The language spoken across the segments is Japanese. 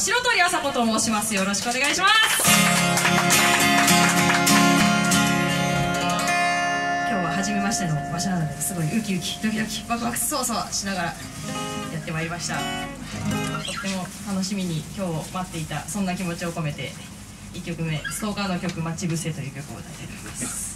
白鳥麻子と申します。よろしくお願いします。今日は初めましての場所なのですごいウキウキドキドキワクワクそわそわしながらやってまいりました。とっても楽しみに今日を待っていたそんな気持ちを込めて1曲目ストーカーの曲「待ち伏せ」という曲を歌いたいと思います。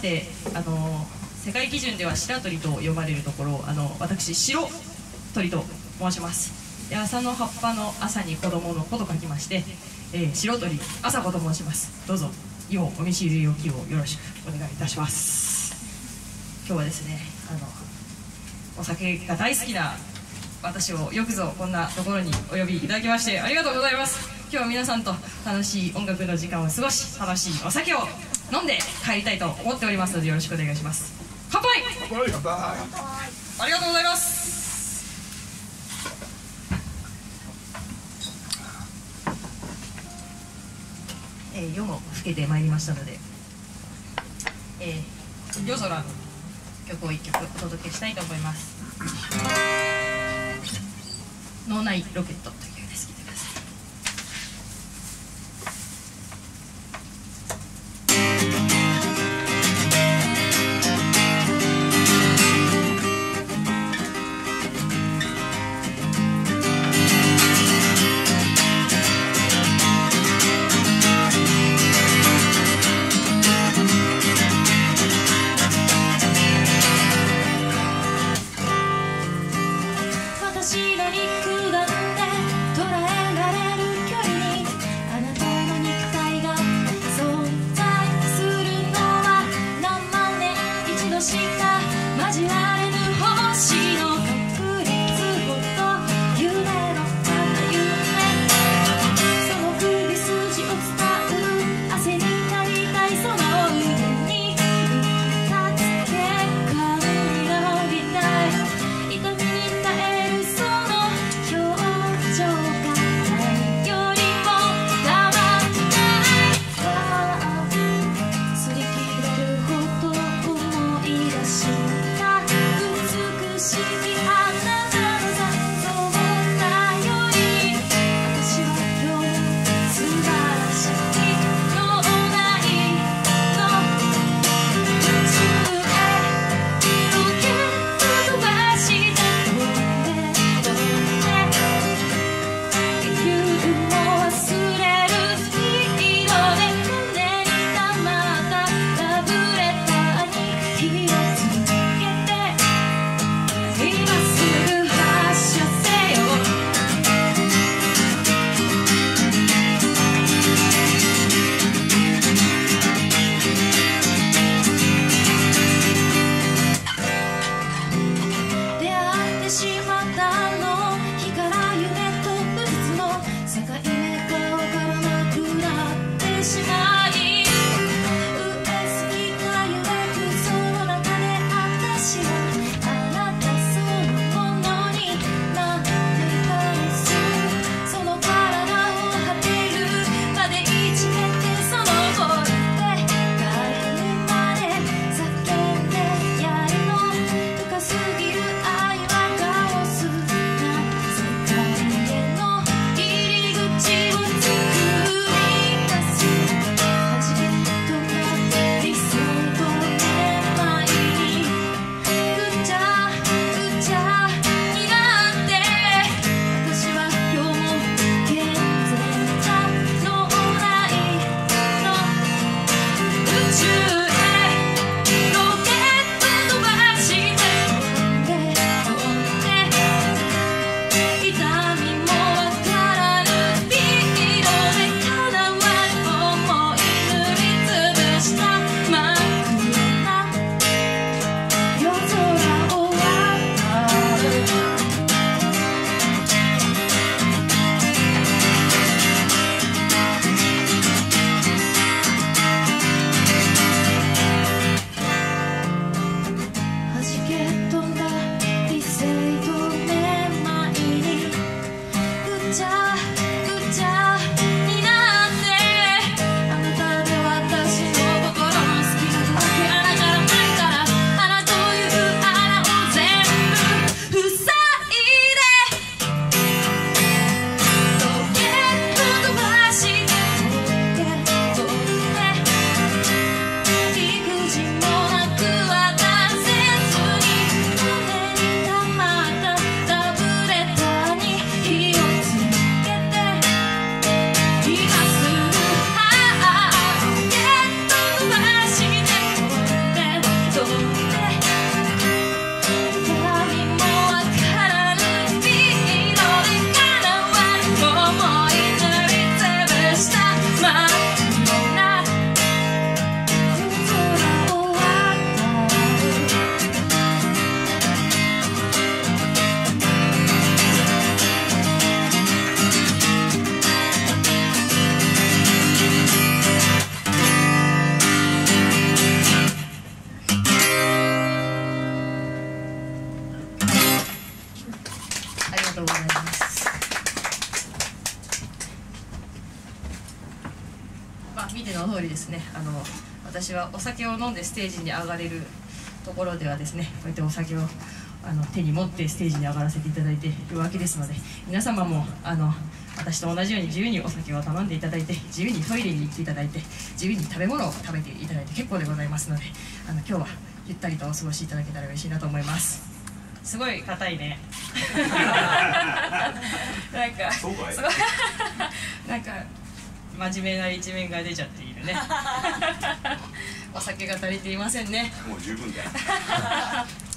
してあの世界基準では白鳥と呼ばれるところあの私白鳥と申します。で朝の葉っぱの朝に子供の子と書きまして、えー、白鳥朝子と申します。どうぞようお見知りおきをよろしくお願いいたします。今日はですねあのお酒が大好きな私をよくぞこんなところにお呼びいただきましてありがとうございます。今日は皆さんと楽しい音楽の時間を過ごし楽しいお酒を飲んで帰りたいと思っておりますのでよろしくお願いします。乾杯！ありがとうございます。えー、夜も更けてまいりましたので、えー、夜空の曲を一曲お届けしたいと思います。脳内ロケットテージに上がれるところではですねこうやってお酒をあの手に持ってステージに上がらせていただいているわけですので皆様もあの私と同じように自由にお酒を頼んでいただいて自由にトイレに行っていただいて自由に食べ物を食べていただいて結構でございますのであの今日はゆったりとお過ごしいただけたら嬉しいなと思います。すごい硬いね。なんかすごい。なんか真面目な一面が出ちゃっているねお酒が足りていませんね。もう十分だよ。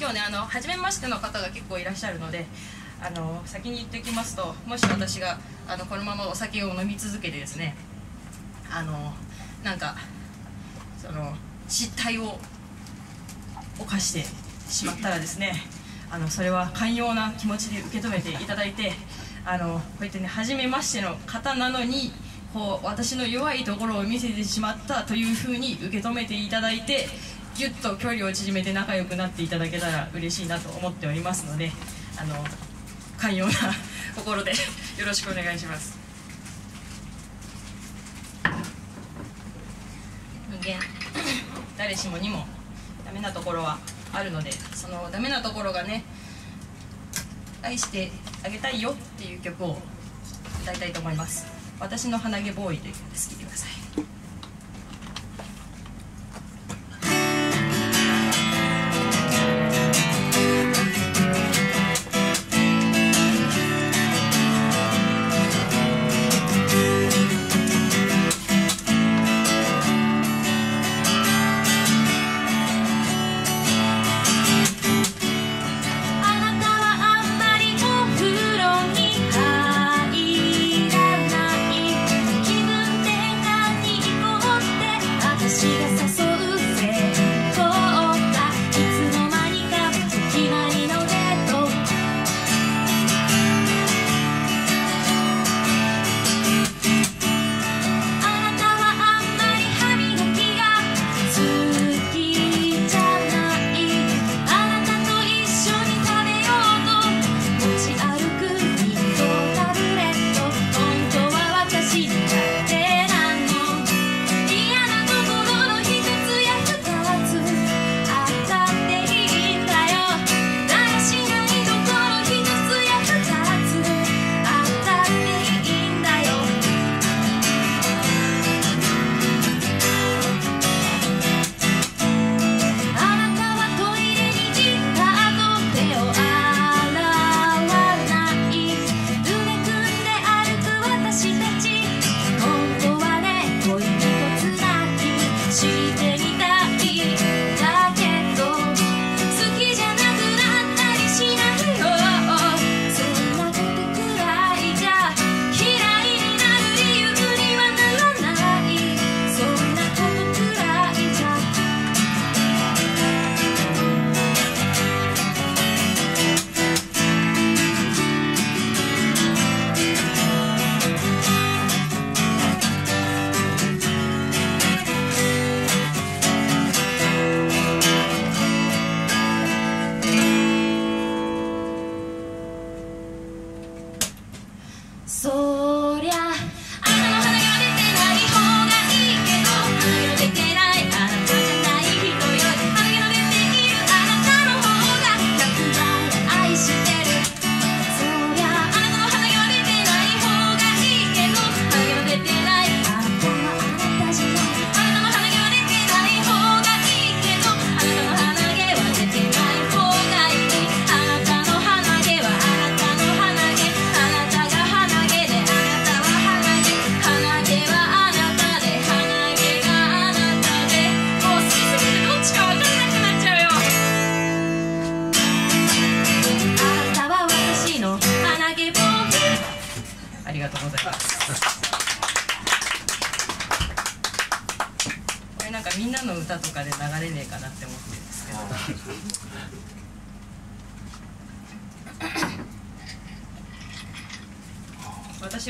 今日ねあの初めましての方が結構いらっしゃるのであの先に言っておきますともし私があのこのままお酒を飲み続けてですねあのなんかその失態を犯してしまったらですねあのそれは寛容な気持ちで受け止めていただいてあのこうやってね初めましての方なのにこう私の弱いところを見せてしまったというふうに受け止めていただいてぎゅっと距離を縮めて仲良くなっていただけたら嬉しいなと思っておりますのであの寛容な心で よろしくお願いします。人間誰しもにもダメなところはあるのでそのダメなところがね愛してあげたいよっていう曲を歌いたいと思います私の鼻毛ボーイという曲です聴いてください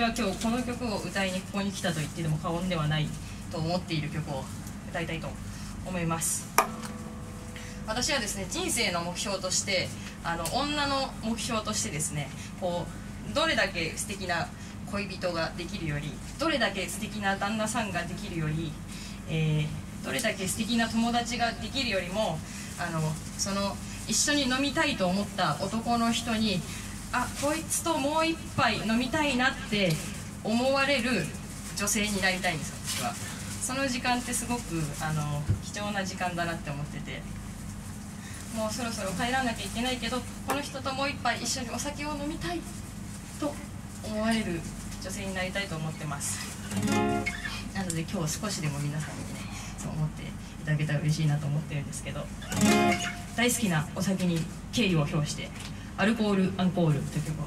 は今日この曲を歌いにここに来たと言っても過言ではないと思っている曲を歌いたいと思います。私はですね人生の目標としてあの女の目標としてですねこうどれだけ素敵な恋人ができるよりどれだけ素敵な旦那さんができるより、えーどれだけ素敵な友達ができるよりもあのその一緒に飲みたいと思った男の人にあこいつともう一杯飲みたいなって思われる女性になりたいんです私は。その時間ってすごくあの貴重な時間だなって思ってて。もうそろそろ帰らなきゃいけないけどこの人ともう一杯一緒にお酒を飲みたいと思われる女性になりたいと思ってます。なので今日少しでも皆さんにねそう思っていただけたら嬉しいなと思ってるんですけど。大好きなお酒に敬意を表して「アルコールアンコール」という曲。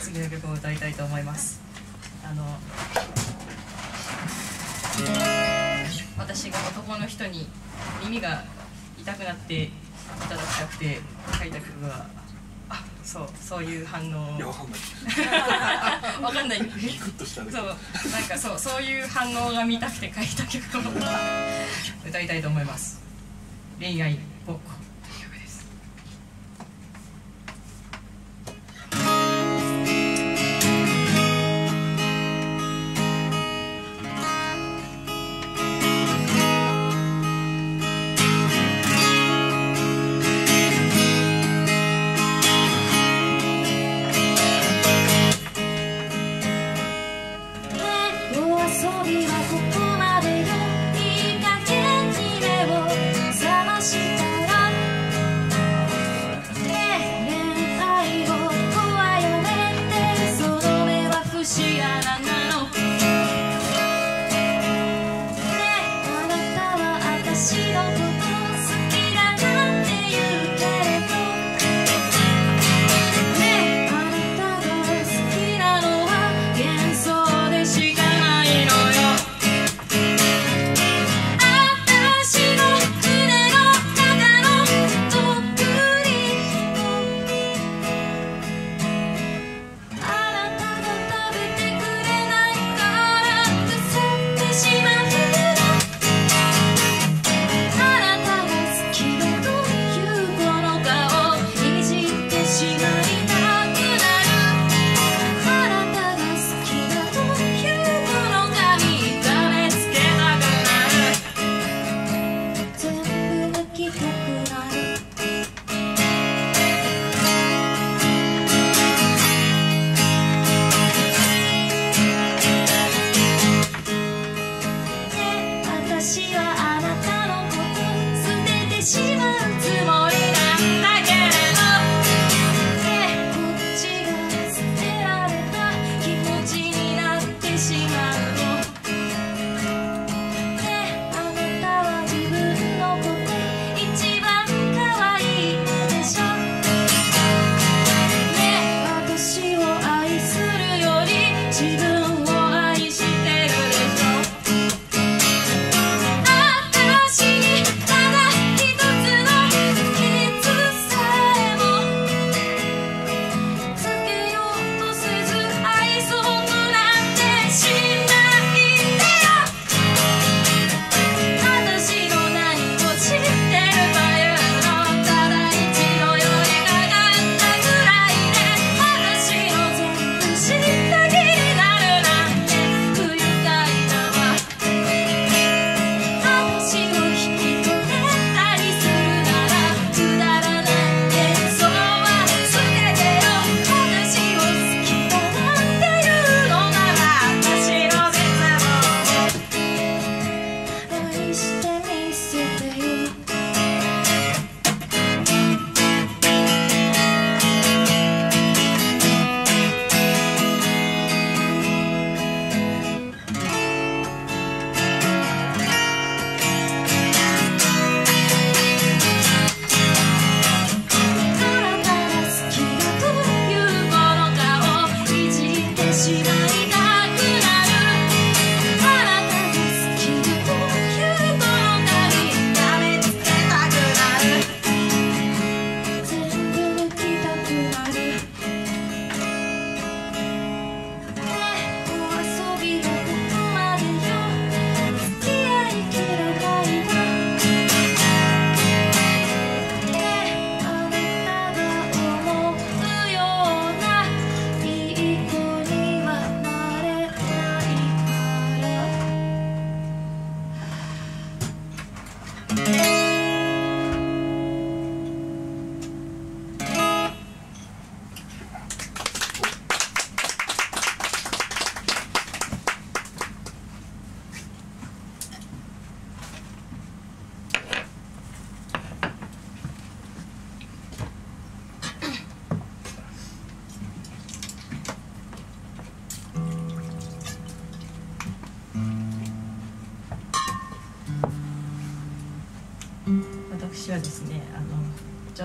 次の曲を歌いたいと思います。あの私が男の人に耳が痛くなっていただきたくて書いた曲はあそうそういう反応。いやわかんない。わかんない。そうなんかそうそういう反応が見たくて書いた曲を歌いたいと思います。恋愛ごっこ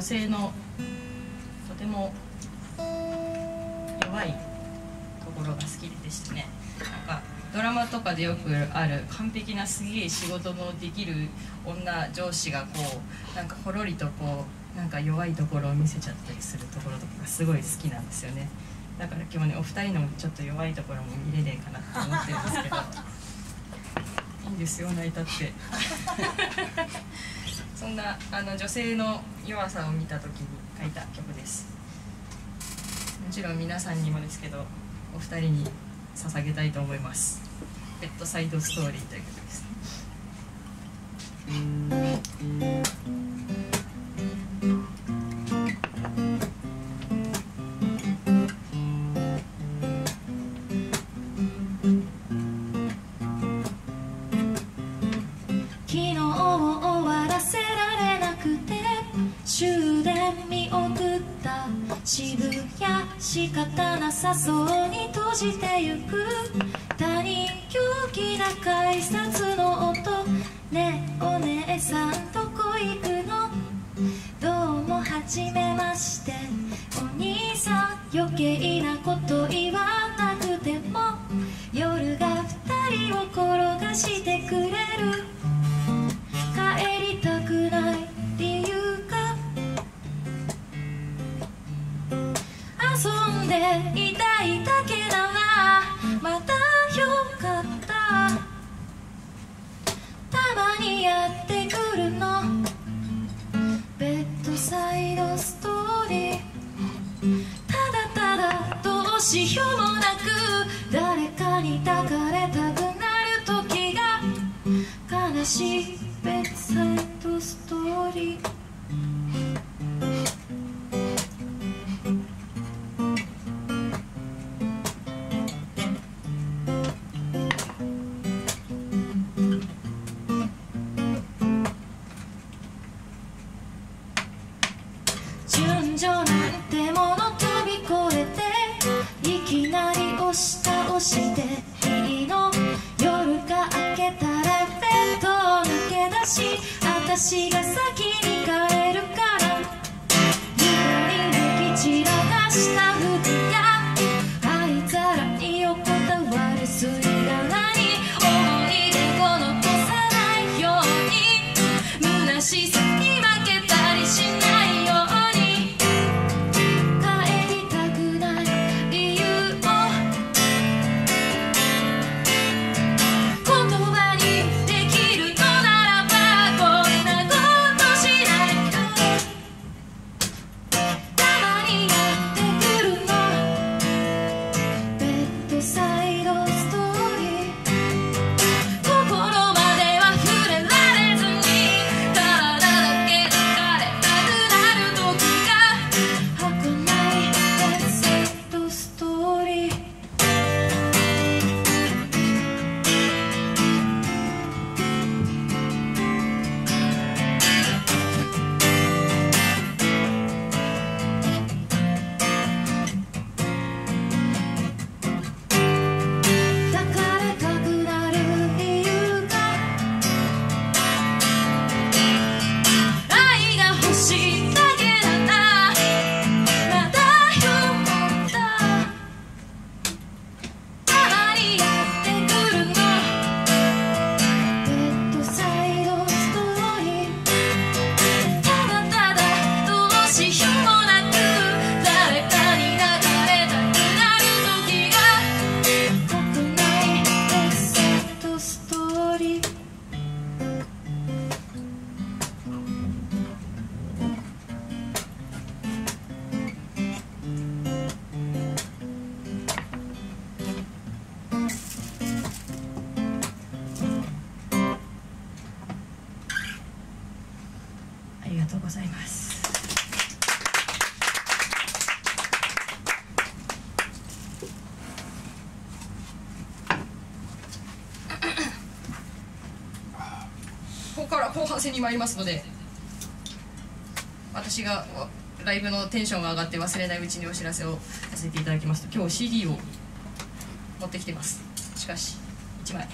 性のとても弱いところが好きでしたね。なんかドラマとかでよくある完璧なすげえ仕事のできる女上司がこうなんかほろりとこうなんか弱いところを見せちゃったりするところとかがすごい好きなんですよね。だから今日ねお二人のちょっと弱いところも見れねえかなと思ってるんですけど。いいんですよ泣いたって。そんなあの女性の弱さを見た時に書いた曲です。もちろん皆さんにもですけどお二人に捧げたいと思います「ペットサイドストーリー」という曲です。ねしい後半戦に参りますので私がライブのテンションが上がって忘れないうちにお知らせをさせていただきますと今日 CD を持ってきてます。しかし1枚。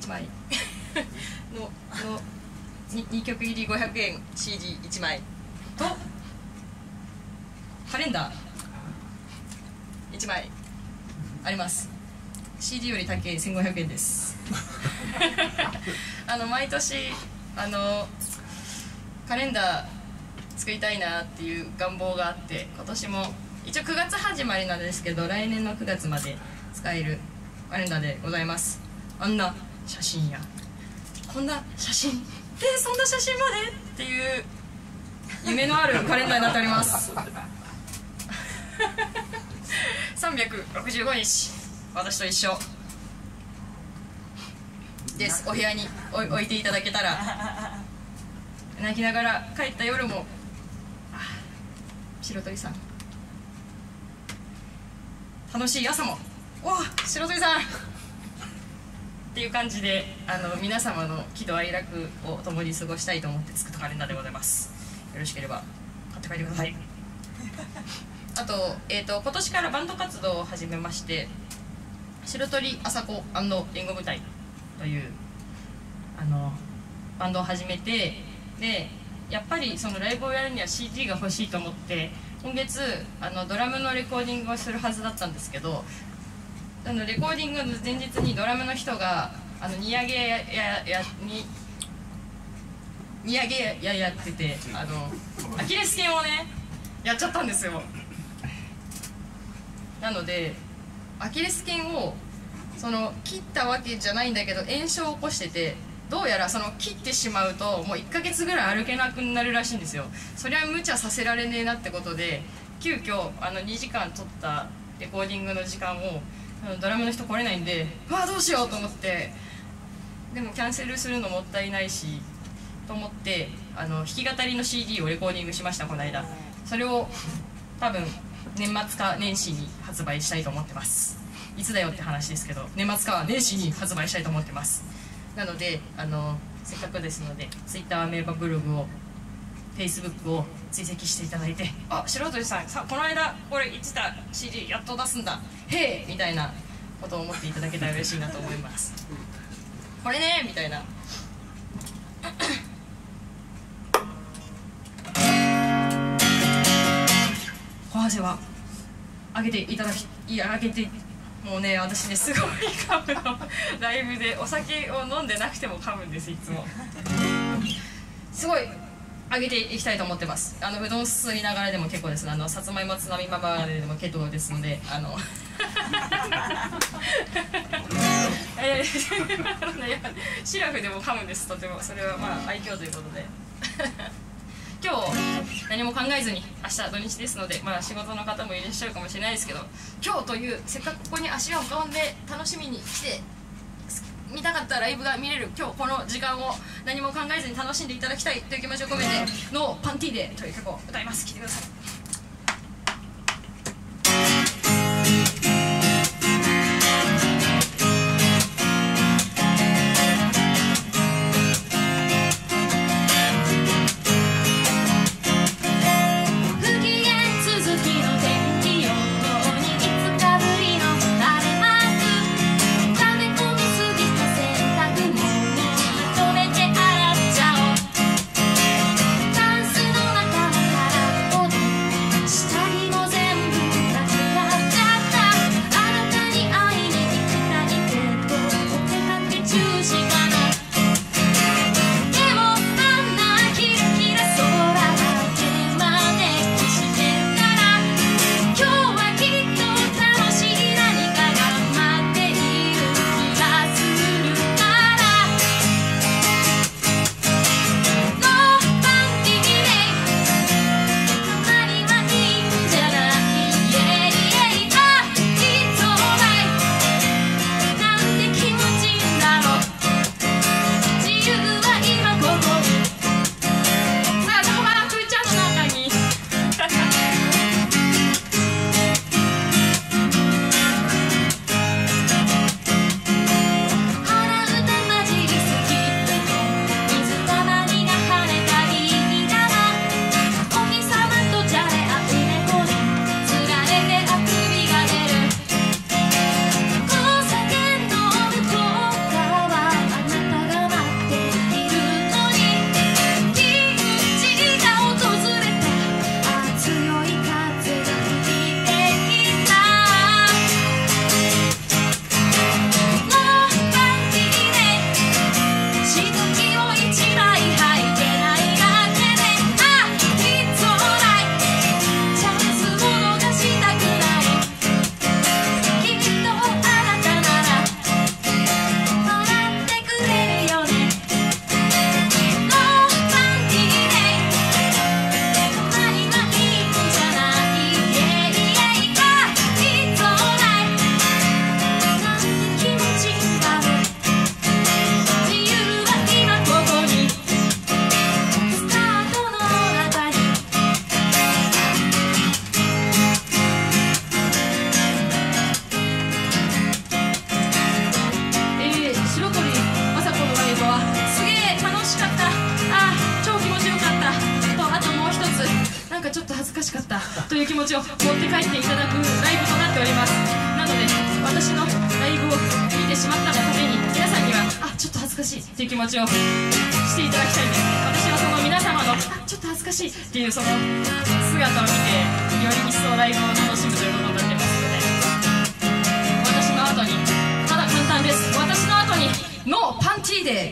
1枚。のの 2, 2曲入り500円 CD1 枚。とカレンダー。1枚。あります。CD より高い1500円です。あの毎年あのカレンダー作りたいなっていう願望があって今年も一応9月始まりなんですけど来年の9月まで使えるカレンダーでございます。あんな写真や。こんな写真。でそんな写真までっていう夢のあるカレンダーになっております。365日。私と一緒。です。お部屋に置いていただけたら。泣きながら帰った夜も。あ白鳥さん。楽しい朝も。お白鳥さん。っていう感じであの皆様の喜怒哀楽を共に過ごしたいと思って作ったカレンダーでございます。よろしければ買って帰ってください。あと,、えー、と今年からバンド活動を始めまして白鳥朝子連合部隊というあのバンドを始めてでやっぱりそのライブをやるには CD が欲しいと思って今月あのドラムのレコーディングをするはずだったんですけどあのレコーディングの前日にドラムの人があの荷上げややに荷上げややっててあのアキレス腱をねやっちゃったんですよ。なのでアキレス腱をその切ったわけじゃないんだけど炎症を起こしててどうやらその切ってしまうともう1ヶ月ぐらい歩けなくなるらしいんですよ。そりゃ無茶させられねえなってことで急遽あの2時間撮ったレコーディングの時間をドラムの人来れないんでうわどうしようと思ってでもキャンセルするのもったいないしと思ってあの弾き語りの CD をレコーディングしましたこの間。それを多分年末か年始に発売したいと思ってます。いつだよって話ですけど年末か年始に発売したいと思ってます。なのであのせっかくですので Twitter アメーバブログを Facebook を追跡していただいて「あ白鳥さんさこの間これ言ってた CD やっと出すんだ。へえ!」みたいなことを思っていただけたら嬉しいなと思います。これねみたいな。小汗は上げていただきいや上げてもうね私ねすごい噛むの。ライブでお酒を飲んでなくても噛むんですいつも。すごい上げていきたいと思ってます。あのうどんすすりながらでも結構です。あのさつまいもつまみままでも結構ですのであの。えーシラフでも噛むんです。とても。それはまあ愛嬌ということで。今日何も考えずに明日土日ですのでまだ仕事の方もいらっしゃるかもしれないですけど今日というせっかくここに足を運んで楽しみに来て見たかったライブが見れる今日この時間を何も考えずに楽しんでいただきたいという気持ちを込めて「のパンティーデー」という曲を歌います。聴いてください。」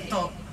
と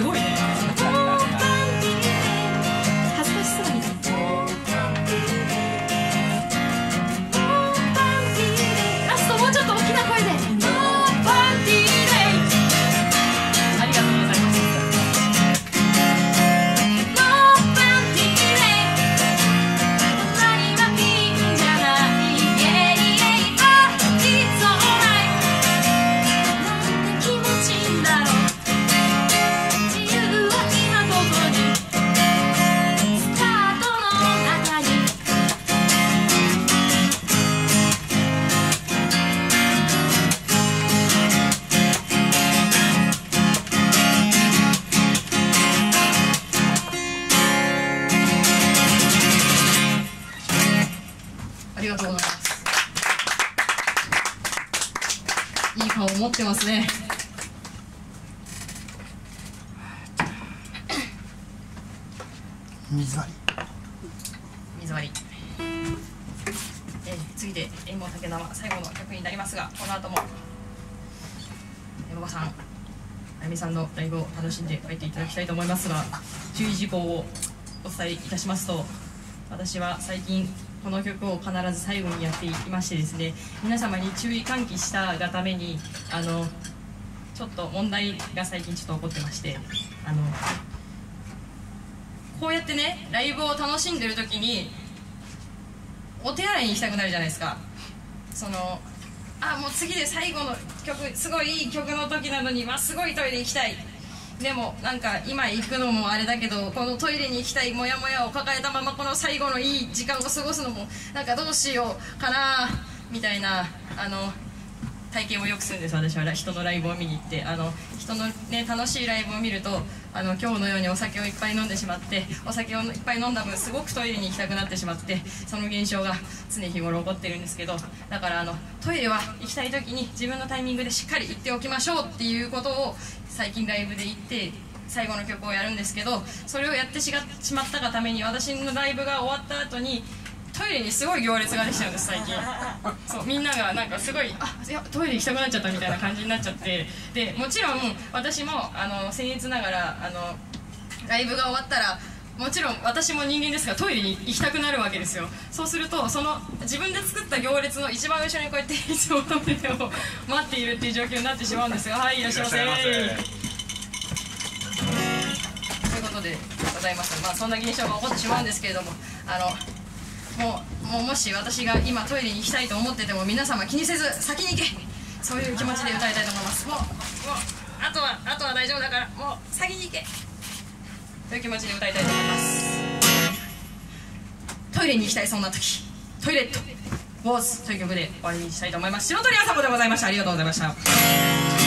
すごい。ねてますね。水割水割り。えー次で縁も竹生最後の曲になりますが、この後も。山子さん、あやみさんのライブを楽しんで帰っていただきたいと思いますが、注意事項をお伝えいたしますと。私は最近この曲を必ず最後にやっていきましてですね皆様に注意喚起したがためにあのちょっと問題が最近ちょっと起こってましてあのこうやってねライブを楽しんでる時にお手洗いに行きたくなるじゃないですか。そのあもう次で最後の曲すごいいい曲の時なのにわすごいトイレ行きたい。でもなんか今行くのもあれだけどこのトイレに行きたいモヤモヤを抱えたままこの最後のいい時間を過ごすのもなんかどうしようかなみたいなあの体験をよくするんです私は。人のライブを見に行ってあの人の、ね、楽しいライブを見るとあの今日のようにお酒をいっぱい飲んでしまってお酒をいっぱい飲んだ分すごくトイレに行きたくなってしまってその現象が常日頃起こってるんですけどだからあのトイレは行きたい時に自分のタイミングでしっかり行っておきましょうっていうことを最近ライブで言って最後の曲をやるんですけどそれをやってしがしまったがために私のライブが終わった後にトイレにすごい行列ができちゃうんです最近。そうみんながなんかすごいあいやトイレ行きたくなっちゃったみたいな感じになっちゃって。でもちろん私もあの僭越ながらあのライブが終わったらもちろん私も人間ですがトイレに行きたくなるわけですよ。そうするとその自分で作った行列の一番後ろにこうやっていつもトイレを待っているっていう状況になってしまうんですが。はいいらっしゃいませ。ということでございます。まあそんな現象が起こってしまうんですけれどもあのもうもうもし私が今トイレに行きたいと思ってても皆様気にせず先に行けそういう気持ちで歌いたいと思います。もうもうあとはあとは大丈夫だからもう先に行けという気持ちで歌いたいと思います。トイレに行きたいそんな時。トイレット。ウォーズという曲で終わりにしたいと思います。白鳥あさこでございました。ありがとうございました。